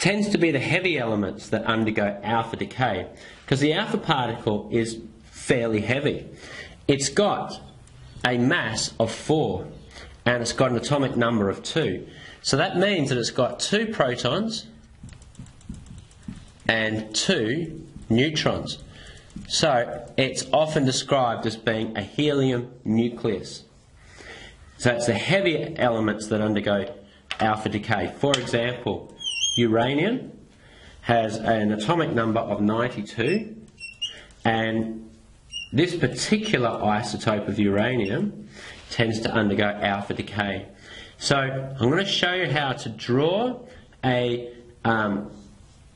tends to be the heavy elements that undergo alpha decay because the alpha particle is fairly heavy. It's got a mass of 4 and it's got an atomic number of 2. So that means that it's got two protons and two neutrons. So it's often described as being a helium nucleus. So it's the heavier elements that undergo alpha decay. For example, uranium has an atomic number of 92 and this particular isotope of uranium tends to undergo alpha decay. So I'm going to show you how to draw a, um,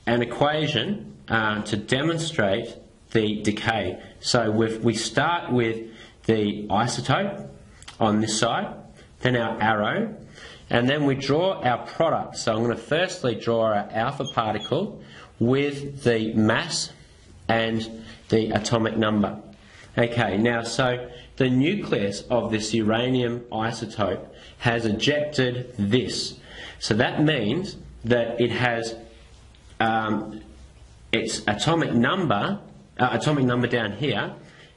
an equation uh, to demonstrate the decay. So we start with the isotope on this side, then our arrow, and then we draw our product. So I'm going to firstly draw our alpha particle with the mass and the atomic number. Okay, now so the nucleus of this uranium isotope has ejected this. So that means that it has um, its atomic number, uh, atomic number down here,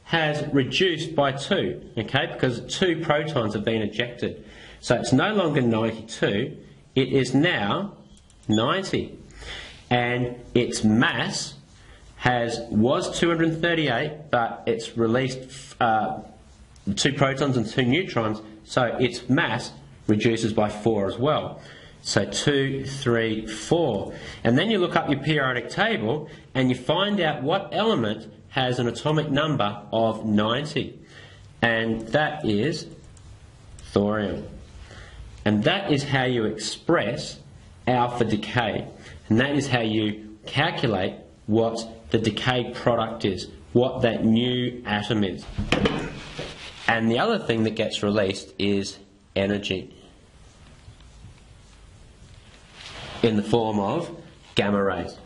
has reduced by two, okay, because two protons have been ejected. So it's no longer 92, it is now 90. And its mass has was 238, but it's released uh, two protons and two neutrons, so its mass reduces by 4 as well. So 2, 3, 4. And then you look up your periodic table and you find out what element has an atomic number of 90. And that is thorium. And that is how you express alpha decay. And that is how you calculate what the decay product is, what that new atom is. And the other thing that gets released is energy in the form of gamma rays.